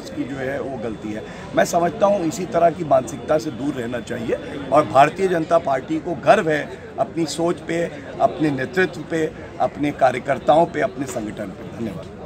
की जो है वो गलती है। मैं समझता हूँ इसी तरह की मानसिकता से दूर रहना चाहिए और भारतीय जनता पार्टी को गर्व है अपनी सोच पे, अपने नेतृत्व पे, अपने कार्यकर्ताओं पे, अपने संगठन पे। धन्यवाद।